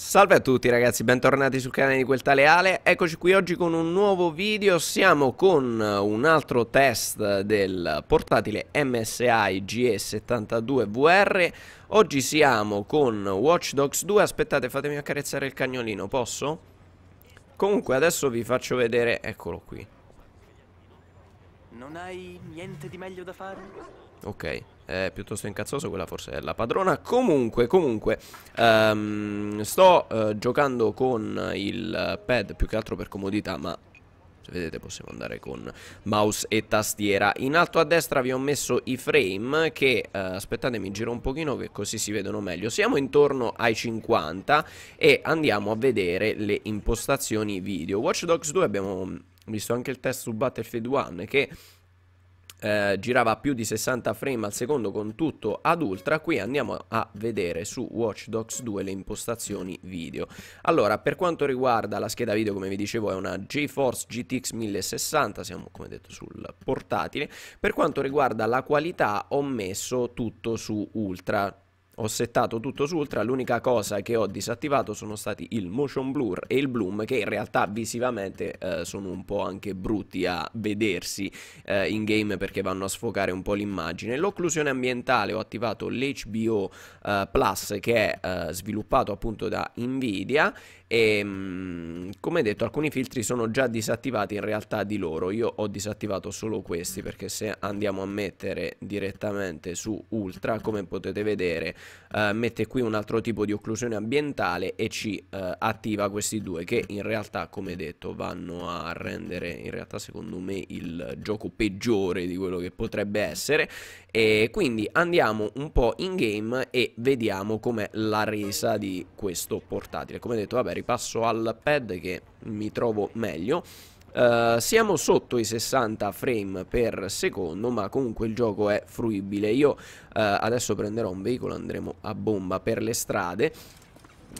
Salve a tutti ragazzi, bentornati sul canale di Quel Tale Ale, eccoci qui oggi con un nuovo video, siamo con un altro test del portatile MSI GE72VR Oggi siamo con Watch Dogs 2, aspettate fatemi accarezzare il cagnolino, posso? Comunque adesso vi faccio vedere, eccolo qui Non hai niente di meglio da fare? Ok, è piuttosto incazzoso, quella forse è la padrona. Comunque, comunque, um, sto uh, giocando con il pad più che altro per comodità Ma se vedete possiamo andare con mouse e tastiera. In alto a destra vi ho messo i frame che, uh, aspettate mi giro un pochino che così si vedono meglio. Siamo intorno ai 50 e andiamo a vedere le impostazioni video. Watch Dogs 2 abbiamo visto anche il test su Battlefield 1 che eh, girava a più di 60 frame al secondo con tutto ad ultra. Qui andiamo a vedere su Watch Dogs 2 le impostazioni video. Allora per quanto riguarda la scheda video come vi dicevo è una GeForce GTX 1060 siamo come detto sul portatile. Per quanto riguarda la qualità ho messo tutto su ultra ho settato tutto su ultra, l'unica cosa che ho disattivato sono stati il motion blur e il bloom che in realtà visivamente eh, sono un po' anche brutti a vedersi eh, in game perché vanno a sfocare un po' l'immagine. L'occlusione ambientale ho attivato l'HBO eh, Plus che è eh, sviluppato appunto da Nvidia e mm, come detto alcuni filtri sono già disattivati in realtà di loro. Io ho disattivato solo questi perché se andiamo a mettere direttamente su ultra come potete vedere eh, mette qui un altro tipo di occlusione ambientale e ci eh, attiva questi due che in realtà come detto vanno a rendere in realtà secondo me il gioco peggiore di quello che potrebbe essere. E quindi andiamo un po' in game e vediamo com'è la resa di questo portatile. Come detto vabbè ripasso al pad che mi trovo meglio. Uh, siamo sotto i 60 frame per secondo ma comunque il gioco è fruibile. Io uh, adesso prenderò un veicolo andremo a bomba per le strade.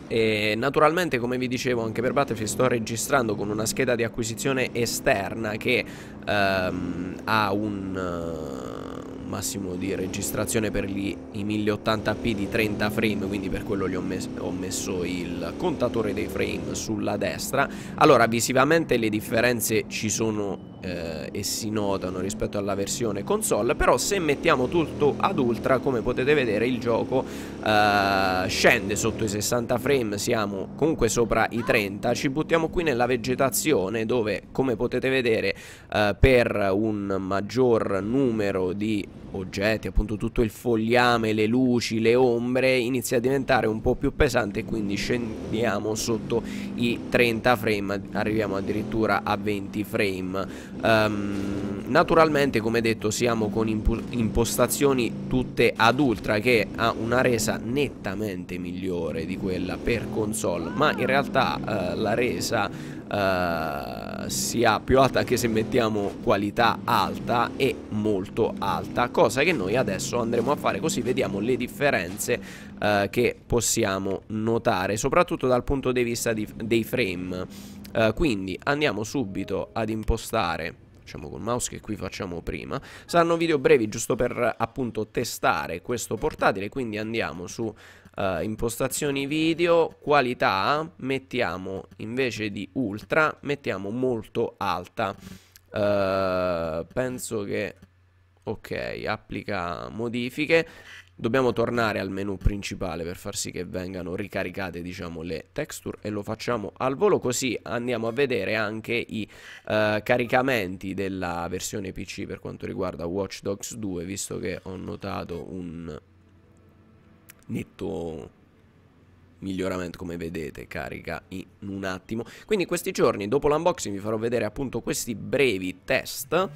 E naturalmente come vi dicevo anche per Battlefield sto registrando con una scheda di acquisizione esterna che um, ha un... Uh, massimo di registrazione per gli, i 1080p di 30 frame quindi per quello ho, mes ho, messo il contatore dei frame sulla destra. Allora visivamente le differenze ci sono eh, e si notano rispetto alla versione console però se mettiamo tutto ad ultra come potete vedere il gioco eh, scende sotto i 60 frame siamo comunque sopra i 30 ci buttiamo qui nella vegetazione dove come potete vedere eh, per un maggior numero di oggetti appunto tutto il fogliame le luci le ombre inizia a diventare un po' più pesante quindi scendiamo sotto i 30 frame arriviamo addirittura a 20 frame Um, naturalmente come detto siamo con impostazioni tutte ad ultra che ha una resa nettamente migliore di quella per console ma in realtà uh, la resa uh, sia più alta anche se mettiamo qualità alta e molto alta cosa che noi adesso andremo a fare così vediamo le differenze uh, che possiamo notare soprattutto dal punto di vista di, dei frame Uh, quindi andiamo subito ad impostare facciamo col mouse che qui facciamo prima. Saranno video brevi giusto per appunto testare questo portatile quindi andiamo su uh, impostazioni video qualità mettiamo invece di ultra mettiamo molto alta. Uh, penso che ok applica modifiche. Dobbiamo tornare al menu principale per far sì che vengano ricaricate diciamo le texture e lo facciamo al volo così andiamo a vedere anche i uh, caricamenti della versione PC per quanto riguarda Watch Dogs 2 visto che ho notato un netto miglioramento come vedete carica in un attimo. Quindi questi giorni dopo l'unboxing vi farò vedere appunto questi brevi test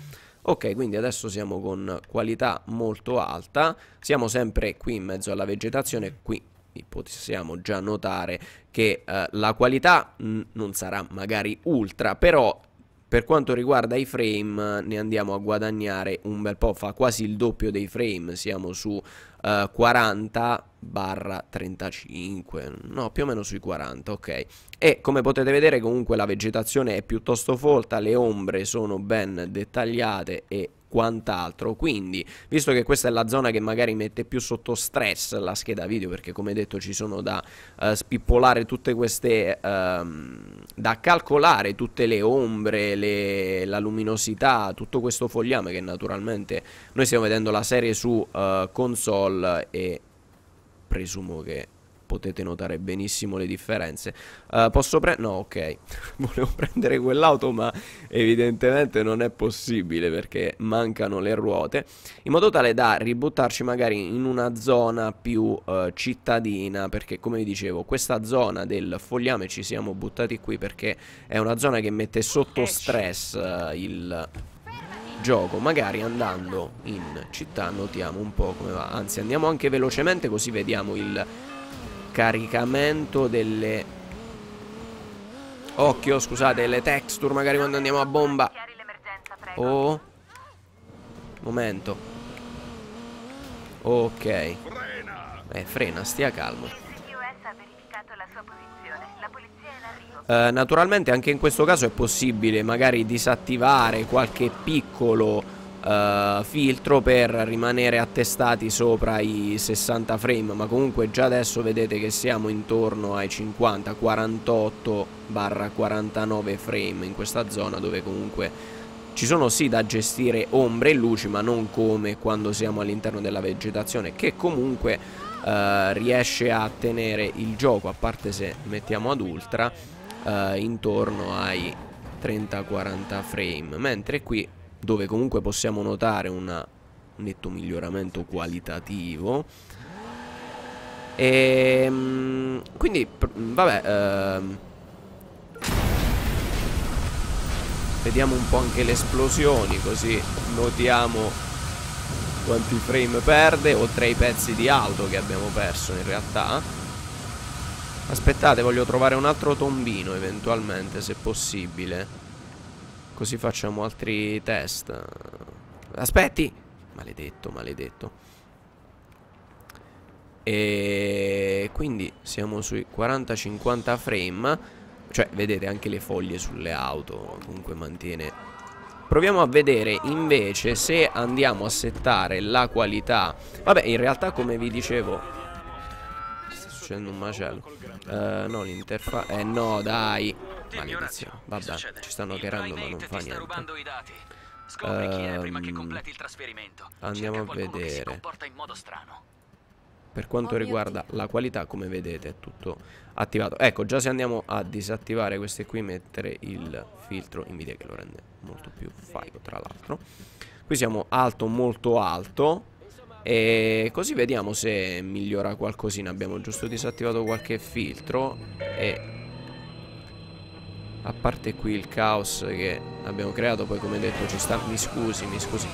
Ok, quindi adesso siamo con qualità molto alta, siamo sempre qui in mezzo alla vegetazione, qui possiamo già notare che eh, la qualità mh, non sarà magari ultra, però per quanto riguarda i frame ne andiamo a guadagnare un bel po', fa quasi il doppio dei frame, siamo su uh, 40 barra 35, no più o meno sui 40, ok. E come potete vedere comunque la vegetazione è piuttosto folta, le ombre sono ben dettagliate e quant'altro. Quindi, visto che questa è la zona che magari mette più sotto stress la scheda video, perché come detto ci sono da uh, spippolare tutte queste, uh, da calcolare tutte le ombre, le, la luminosità, tutto questo fogliame che naturalmente noi stiamo vedendo la serie su uh, console e presumo che potete notare benissimo le differenze. Uh, posso prendere... No, ok. Volevo prendere quell'auto, ma evidentemente non è possibile perché mancano le ruote. In modo tale da ributtarci magari in una zona più uh, cittadina, perché come vi dicevo, questa zona del fogliame ci siamo buttati qui perché è una zona che mette sotto stress uh, il gioco magari andando in città notiamo un po' come va. Anzi andiamo anche velocemente così vediamo il caricamento delle occhio scusate le texture magari quando andiamo a bomba. Oh momento. Ok. Eh frena stia calmo uh, naturalmente anche in questo caso è possibile magari disattivare qualche piccolo uh, filtro per rimanere attestati sopra i 60 frame ma comunque già adesso vedete che siamo intorno ai 50 48 49 frame in questa zona dove comunque ci sono sì da gestire ombre e luci ma non come quando siamo all'interno della vegetazione che comunque uh, riesce a tenere il gioco a parte se mettiamo ad ultra uh, intorno ai 30-40 frame mentre qui dove comunque possiamo notare una, un netto miglioramento qualitativo. E ehm, quindi, vabbè, ehm, vediamo un po' anche le esplosioni, così notiamo quanti frame perde, oltre ai pezzi di auto che abbiamo perso in realtà. Aspettate, voglio trovare un altro tombino eventualmente, se possibile. Così facciamo altri test. Aspetti! Maledetto, maledetto. E quindi siamo sui 40-50 frame. Cioè, vedete anche le foglie sulle auto. Comunque mantiene. Proviamo a vedere invece se andiamo a settare la qualità. Vabbè, in realtà come vi dicevo... Succedendo un macello. Uh, no, l'interfaccia... Eh no, dai. Maledizione. Vabbè, ci stanno hackerando ma non fa niente. Scopri chi è prima che completi il trasferimento. Andiamo a vedere. Per quanto riguarda la qualità, come vedete, è tutto attivato. Ecco, già se andiamo a disattivare queste qui, mettere il filtro Nvidia che lo rende molto più figo, tra l'altro. Qui siamo alto, molto alto. E così vediamo se migliora qualcosina. Abbiamo giusto disattivato qualche filtro e a parte qui il caos che abbiamo creato poi come detto ci sta mi scusi mi scusi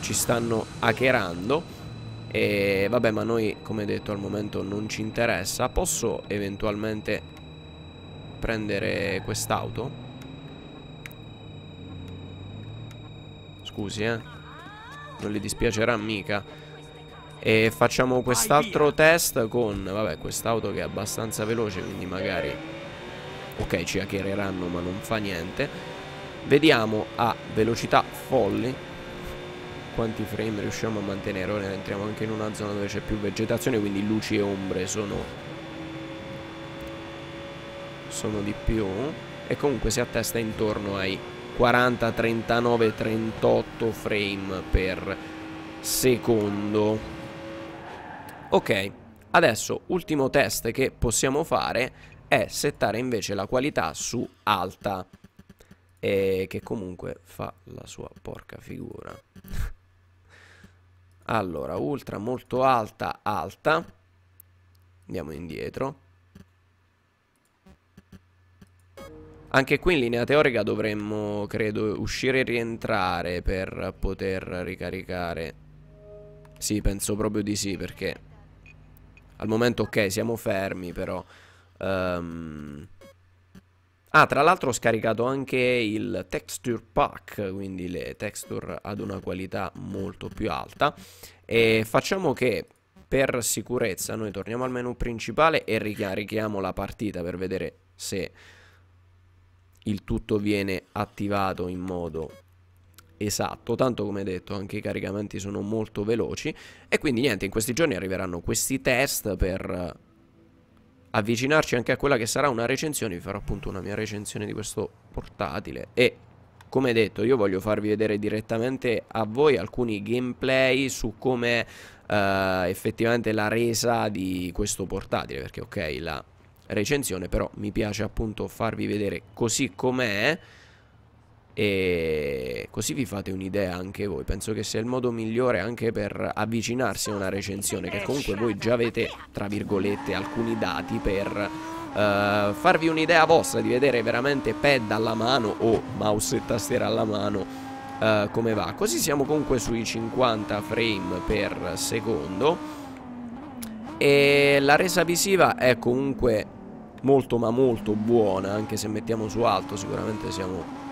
ci stanno hackerando. E vabbè ma noi come detto al momento non ci interessa. Posso eventualmente prendere quest'auto? Scusi eh. Non gli dispiacerà mica e facciamo quest'altro test con vabbè quest'auto che è abbastanza veloce quindi magari Ok, ci hackereranno ma non fa niente. Vediamo a velocità folli quanti frame riusciamo a mantenere. Ora entriamo anche in una zona dove c'è più vegetazione, quindi luci e ombre sono, sono di più. E comunque si attesta intorno ai 40, 39, 38 frame per secondo. Ok, adesso ultimo test che possiamo fare è settare invece la qualità su alta e che comunque fa la sua porca figura. Allora ultra molto alta alta. Andiamo indietro. Anche qui in linea teorica dovremmo credo uscire e rientrare per poter ricaricare. Sì penso proprio di sì perché al momento ok siamo fermi però Um, Ah, tra l'altro ho scaricato anche il texture pack, quindi le texture ad una qualità molto più alta. E facciamo che per sicurezza noi torniamo al menu principale e ricarichiamo la partita per vedere se il tutto viene attivato in modo esatto, tanto come detto anche i caricamenti sono molto veloci e quindi niente, in questi giorni arriveranno questi test per avvicinarci anche a quella che sarà una recensione, vi farò appunto una mia recensione di questo portatile e come detto io voglio farvi vedere direttamente a voi alcuni gameplay su come uh, effettivamente la resa di questo portatile perché ok la recensione però mi piace appunto farvi vedere così com'è e così vi fate un'idea anche voi. Penso che sia il modo migliore anche per avvicinarsi a una recensione, che comunque voi già avete, tra virgolette, alcuni dati per uh, farvi un'idea vostra di vedere veramente pad alla mano o mouse e tastiera alla mano uh, come va. Così siamo comunque sui 50 frame per secondo e la resa visiva è comunque molto ma molto buona, anche se mettiamo su alto sicuramente siamo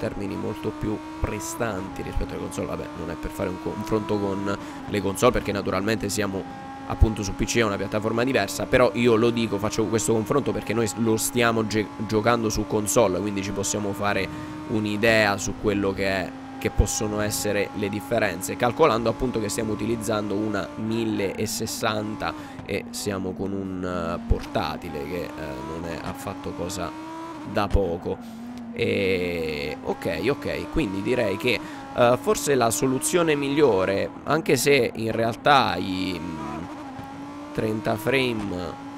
termini molto più prestanti rispetto alle console. Vabbè, non è per fare un confronto con le console perché naturalmente siamo appunto su PC è una piattaforma diversa Però io lo dico, faccio questo confronto perché noi lo stiamo giocando su console Quindi ci possiamo fare un'idea su quello che è che possono essere le differenze calcolando appunto che stiamo utilizzando una 1060 e siamo con un uh, portatile che uh, non è affatto cosa da poco e ok, ok, quindi direi che uh, forse la soluzione migliore, anche se in realtà i 30 mm, frame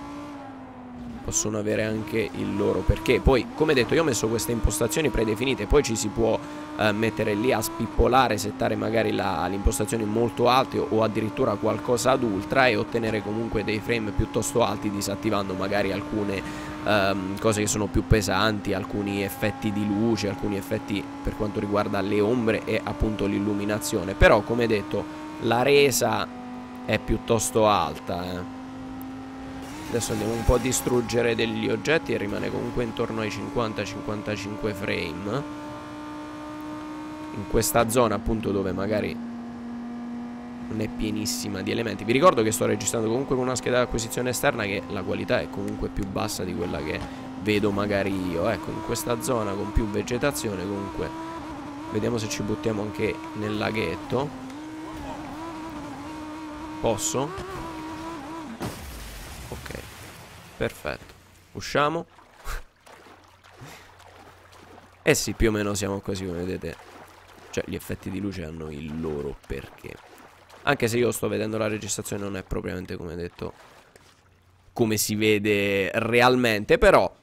possono avere anche il loro perché. Poi come detto io ho messo queste impostazioni predefinite poi ci si può eh, mettere lì a spippolare settare magari le impostazioni molto alte o, o addirittura qualcosa ad ultra e ottenere comunque dei frame piuttosto alti disattivando magari alcune ehm, cose che sono più pesanti alcuni effetti di luce alcuni effetti per quanto riguarda le ombre e appunto l'illuminazione però come detto la resa è piuttosto alta eh Adesso andiamo un po' a distruggere degli oggetti e rimane comunque intorno ai 50-55 frame. In questa zona appunto dove magari non è pienissima di elementi. Vi ricordo che sto registrando comunque con una scheda di acquisizione esterna che la qualità è comunque più bassa di quella che vedo magari io. Ecco, in questa zona con più vegetazione comunque vediamo se ci buttiamo anche nel laghetto. Posso? Ok, perfetto. Usciamo. eh sì, più o meno siamo così, come vedete. Cioè, gli effetti di luce hanno il loro perché. Anche se io sto vedendo la registrazione non è propriamente, come detto, come si vede realmente. Però,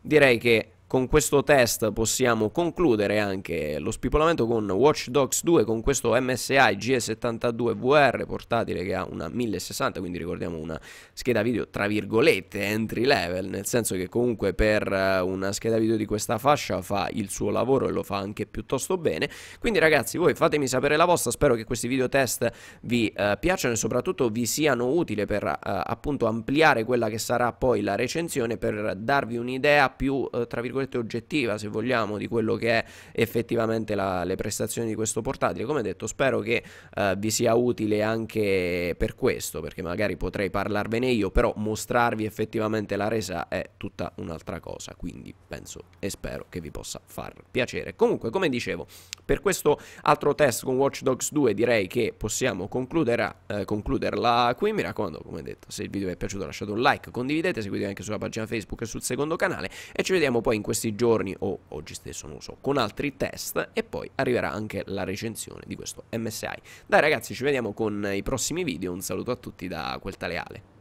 direi che con questo test possiamo concludere anche lo spipolamento con Watch Dogs 2 con questo MSI G72 VR portatile che ha una 1060 quindi ricordiamo una scheda video tra virgolette entry level nel senso che comunque per eh, una scheda video di questa fascia fa il suo lavoro e lo fa anche piuttosto bene. Quindi ragazzi voi fatemi sapere la vostra spero che questi video test vi eh, piacciono e soprattutto vi siano utili per eh, appunto ampliare quella che sarà poi la recensione per darvi un'idea più eh, tra virgolette virgolette oggettiva se vogliamo di quello che è effettivamente la, le prestazioni di questo portatile. Come detto spero che uh, vi sia utile anche per questo perché magari potrei parlarvene io però mostrarvi effettivamente la resa è tutta un'altra cosa. Quindi penso e spero che vi possa far piacere. Comunque come dicevo per questo altro test con Watch Dogs 2 direi che possiamo eh, concluderla qui. Mi raccomando come detto se il video vi è piaciuto lasciate un like condividete seguitemi anche sulla pagina Facebook e sul secondo canale e ci vediamo poi in questi giorni o oggi stesso non lo so con altri test e poi arriverà anche la recensione di questo MSI dai ragazzi ci vediamo con i prossimi video. Un saluto a tutti da quel tale Ale